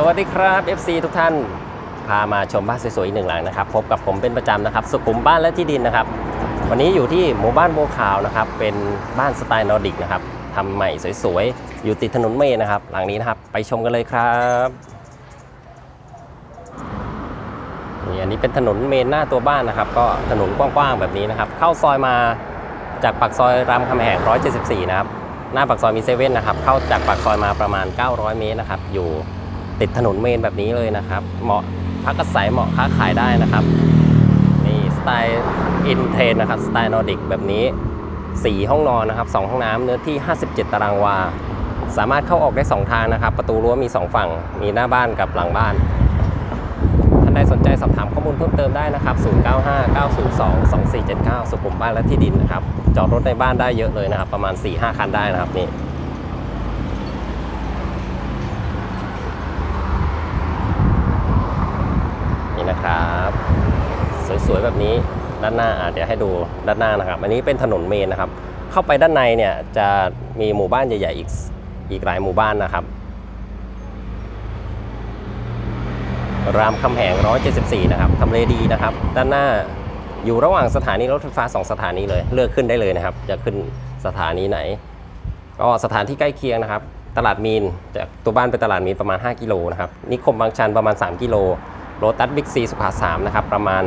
สวัสดีครับ FC ทุกท่าน พามาชมบ้านสวยๆอีกหนึ่งหลังนะครับ พบกับผมเป็นประจำนะครับ สุขุมบ้านและที่ดินนะครับ วันนี้อยู่ที่หมู่บ้านบัวขาวนะครับ เป็นบ้านสไตล์นอร์ดิกนะครับทำใหม่สวยๆ อยู่ติดถนน main นะครับ หลังนี้นะครับ ไปชมกันเลยครับนี่อันนี้เป็นถนน main หน้าตัวบ้านนะครับ ก็ถนนกว้างๆแบบนี้นะครับ เข้าซอยมาจากปากซอยรามคำแหง 174 นะครับ หน้าปากซอยมีเซเว่นนะครับ เข้าจากปากซอยมาประมาณ 900 เมตรนะครับ อยู่ ติดถนน main แบบนี้เลยนะครับ เหมาะพักอาศัยเหมาะค้าขายได้นะครับ นี่สไตล์ in trend นะครับสไตล์นอร์ดิกแบบนี้ 4 ห้องนอนนะครับ 2 ห้องน้ำเนื้อที่ 57 ตารางวา สามารถเข้าออกได้ 2 ทางนะครับ ประตูรั้วมี 2 ฝั่ง มีหน้าบ้านกับหลังบ้าน ท่านใดสนใจสอบถามข้อมูลเพิ่มเติมได้นะครับ 0959022479 สุขุมบ้านและที่ดินนะครับ จอดรถในบ้านได้เยอะเลยนะครับ ประมาณ 4-5 คันได้นะครับนี่นี่นะครับ สวยๆแบบนี้ด้านหน้าอาจจะให้ดูด้านหน้านะครับ อันนี้เป็นถนนเมนนะครับ เข้าไปด้านในเนี่ยจะมีหมู่บ้านใหญ่ๆอีกอีกหลายหมู่บ้านนะครับ รามคำแหง 174 นะครับทำเลดีนะครับ ด้านหน้าอยู่ระหว่างสถานีรถไฟฟ้า 2 สถานีเลย เลือกขึ้นได้เลยนะครับ จะขึ้นสถานีไหน ก็สถานที่ใกล้เคียงนะครับ ตลาดมีนจากตัวบ้านไปตลาดมีนประมาณ 5 กิโลนะครับ นิคมบางชันประมาณ 3 กิโล โรตัสบิ๊กซีสุขา3นะครับ ประมาณ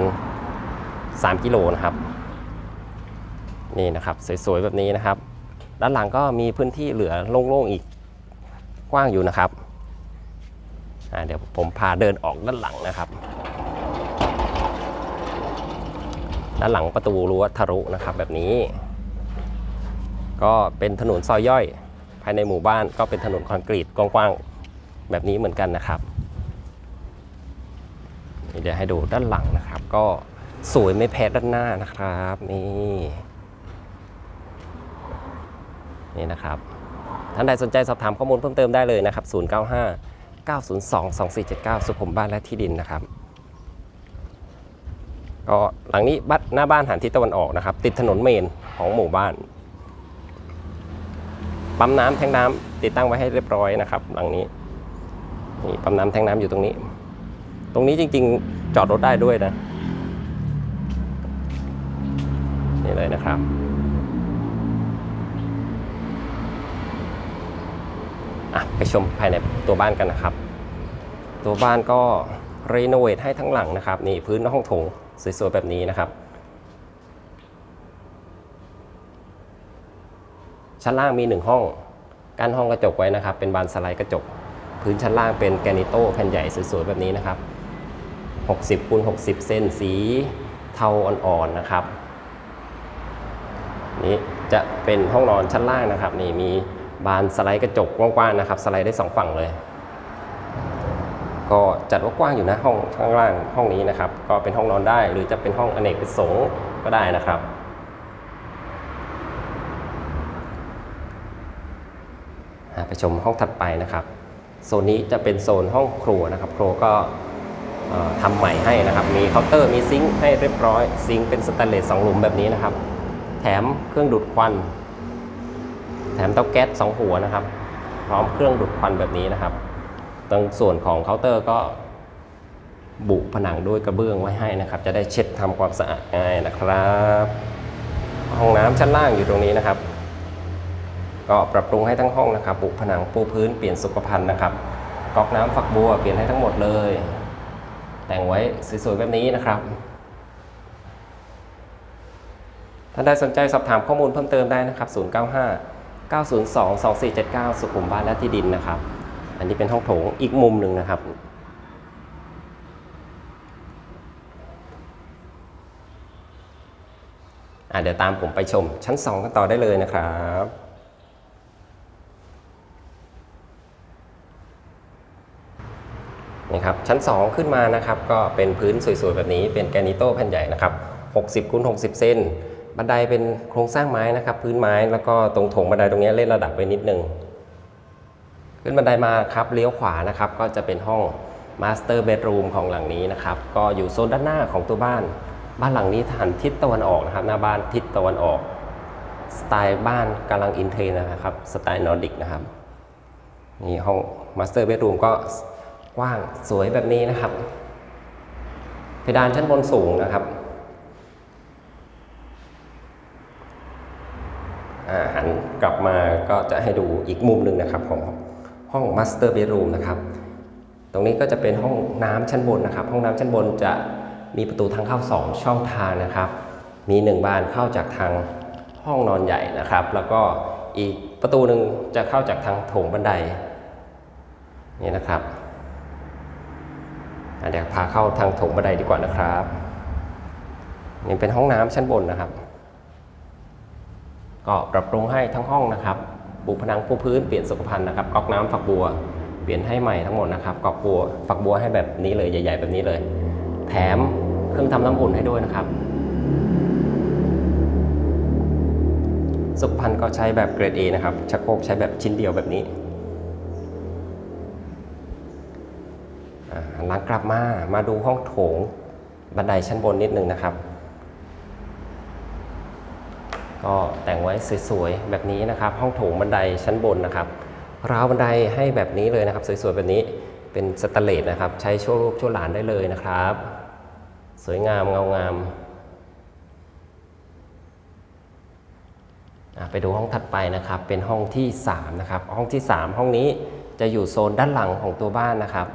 3 กิโลนะครับ นี่นะครับสวยๆแบบนี้นะครับ ด้านหลังก็มีพื้นที่เหลือโล่งๆอีกกว้างอยู่นะครับเดี๋ยวผมพาเดินออกด้านหลังนะครับ ด้านหลังประตูรั้วทะลุนะครับแบบนี้ ก็เป็นถนนซอยย่อย ภายในหมู่บ้านก็เป็นถนนคอนกรีตกว้างๆแบบนี้เหมือนกันนะครับเดี๋ยวให้ดูด้านหลังนะครับ ก็ สวยไม่แพ้ด้านหน้านะครับ นี่ นี่นะครับ ท่านใดสนใจสอบถามข้อมูลเพิ่มเติมได้เลยนะครับ 095 902 2479 สุขุมบ้านและที่ดินนะครับก็หลังนี้บ้านหน้าบ้านหันทิศตะวันออกนะครับ ติดถนนเมนของหมู่บ้านปั๊มน้ำแทงน้ำติดตั้งไว้ให้เรียบร้อยนะครับ หลังนี้นี่ปั๊มน้ำแทงน้ำอยู่ตรงนี้ ตรงนี้จริง ๆ จอดรถได้ด้วยนะ นี่เลยนะครับ ไปชมภายในตัวบ้านกันนะครับ ตัวบ้านก็รีโนเวทให้ทั้งหลังนะครับ นี่พื้นห้องโถงสวยๆแบบนี้นะครับ ชั้นล่างมี1ห้องกั้นห้องกระจกไว้นะครับ เป็นบานสไลด์กระจก พื้นชั้นล่างเป็นแกนิโต้แผ่นใหญ่สวยๆแบบนี้นะครับ 60คูณ60 เซนสีเทาอ่อนๆนะครับ นี่จะเป็นห้องนอนชั้นล่างนะครับนี่มีบานสไลด์กระจกกว้างๆนะครับ สไลด์ได้สองฝั่งเลย ก็จัดว่ากว้างอยู่นะห้องข้างล่างห้องนี้นะครับ ก็เป็นห้องนอนได้หรือจะเป็นห้องอเนกประสงค์ก็ได้นะครับไปชมห้องถัดไปนะครับโซนนี้จะเป็นโซนห้องครัวนะครับครัวก็เอ่อทำใหม่ให้นะครับ มีเคาน์เตอร์มี sink ให้เรียบร้อย sink เป็นสแตนเลสสองหลุมแบบนี้นะครับ แถมเครื่องดูดควัน แถมเตาแก๊สสองหัวนะครับ พร้อมเครื่องดูดควันแบบนี้นะครับตรงส่วนของเคาน์เตอร์ก็บุผนังด้วยกระเบื้องไว้ให้นะครับ จะได้เช็ดทำความสะอาดง่ายนะครับ ห้องน้ำชั้นล่างอยู่ตรงนี้นะครับ ก็ปรับปรุงให้ทั้งห้องนะครับปุผนังปูพื้นเปลี่ยนสุขภัณฑ์นะครับก๊อกน้ำฝักบัวเปลี่ยนให้ทั้งหมดเลย แต่งไว้สวยๆแบบนี้นะครับ ท่านใดสนใจสอบถามข้อมูลเพิ่มเติมได้นะครับ 095 902 2479 สุขุมบ้านและที่ดินนะครับ อันนี้เป็นห้องโถงอีกมุมหนึ่งนะครับเดี๋ยวตามผมไปชม ชั้น 2 กันต่อได้เลยนะครับนี่ครับชั้น 2 ขึ้นมานะครับ ก็เป็นพื้นสวยๆ แบบนี้เป็นแกรนิตโต้แผ่นใหญ่นะครับ 60คูณ60 เซน บันไดเป็นโครงสร้างไม้นะครับ พื้นไม้แล้วก็ตรงโถงบันไดตรงนี้เล่นระดับไปนิดนึงขึ้นบันไดมาครับเลี้ยวขวานะครับ ก็จะเป็นห้อง master bedroom ของหลังนี้นะครับ ก็อยู่โซนด้านหน้าของตัวบ้าน บ้านหลังนี้หันทิศตะวันออกนะครับ หน้าบ้านทิศตะวันออก สไตล์บ้านกำลัง in trend นะครับ สไตล์นอร์ดิกนะครับนี่ห้องมาสเตอร์เบดรูมก็กว้างสวยแบบนี้นะครับ เพดานชั้นบนสูงนะครับอ่า หันกลับมาก็จะให้ดูอีกมุมหนึ่งนะครับของห้อง Master Bedroom นะครับ ตรงนี้ก็จะเป็นห้องน้ำชั้นบนนะครับ ห้องน้ำชั้นบนจะมีประตูทางเข้า 2 ช่องทางนะครับ มี 1 บานเข้าจากทางห้องนอนใหญ่นะครับ แล้วก็อีกประตูหนึ่งจะเข้าจากทางโถงบันไดนี่นะครับอะเดี๋ยวพาเข้าทางโถงบันไดดีกว่านะครับ นี่เป็นห้องน้ำชั้นบนนะครับ ก็ปรับปรุงให้ทั้งห้องนะครับปูผนังปูพื้นเปลี่ยนสุขภัณฑ์นะครับก๊อกน้ำฝักบัว เปลี่ยนให้ใหม่ทั้งหมดนะครับก๊อกบัวฝักบัวให้แบบนี้เลยใหญ่ ๆ แบบนี้เลย แถมเครื่องทำน้ำอุ่นให้ด้วยนะครับ สุขภัณฑ์ก็ใช้แบบเกรด A นะครับชักโครกใช้แบบชิ้นเดียวแบบนี้หันหลังกลับมามาดูห้องโถงบันไดชั้นบนนิดนึงนะครับ ก็แต่งไว้สวยๆแบบนี้นะครับ ห้องโถงบันไดชั้นบนนะครับราวบันไดให้แบบนี้เลยนะครับ สวยๆแบบนี้เป็นสแตนเลสนะครับ ใช้ชั่วลูกชั่วหลานได้เลยนะครับ สวยงามเงางามไปดูห้องถัดไปนะครับ เป็นห้องที่3นะครับห้องที่ 3 ห้องนี้จะอยู่โซนด้านหลังของตัวบ้านนะครับ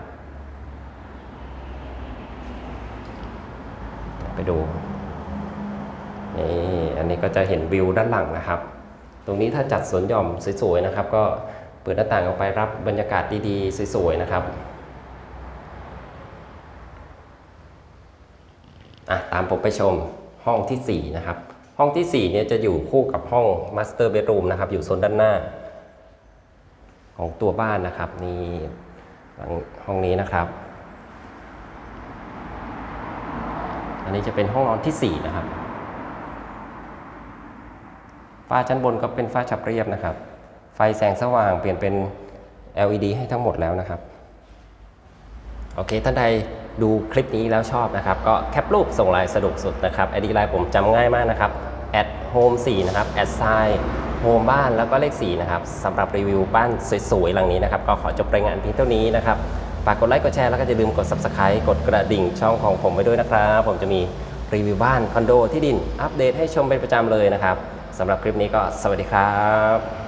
ไปดูนี่ นนี้ก็จะเห็นวิวด้านหลังนะครับ ตรงนี้ถ้าจัดสวนหย่อมสวยๆนะครับ ก็เปิดหน้าต่างออกไปรับบรรยากาศดีๆสวยๆนะครับอะตามผมไปชมห้องทีสี่4 นะครับ ห้องทีสี่ 4 เนี่ยจะอยู่คู่กับห้อง Master Bedroom นะครับ อยู่โซนด้านหน้า ของตัวบ้านนะครับ นี่ห้องนี้นะครับ อันนี้จะเป็นห้องนอนทีสี่4 นะครับ ฝ้าชั้นบนก็เป็นฝ้าฉับเรียบนะครับ ไฟแสงสว่างเปลี่ยนเป็น LED ให้ทั้งหมดแล้วนะครับ โอเค ท่านใดดูคลิปนี้แล้วชอบนะครับ ก็แคปรูปส่งไลน์สะดวกสุดนะครับไอดีไลน์ผมจำง่ายมากนะครับ at home 4นะครับ at sign home บ้านแล้วก็เลข 4 นะครับสำหรับรีวิวบ้านสวยๆ หลังนี้นะครับ ก็ขอจบรายงานเพียงเท่านี้นะครับฝากกดไลค์กดแชร์แล้วก็อย่าลืมกด subscribe กดกระดิ่งช่องของผมไว้ด้วยนะครับ ผมจะมีรีวิวบ้านคอนโดที่ดินอัปเดตให้ชมเป็นประจำเลยนะครับ สำหรับคลิปนี้ก็สวัสดีครับ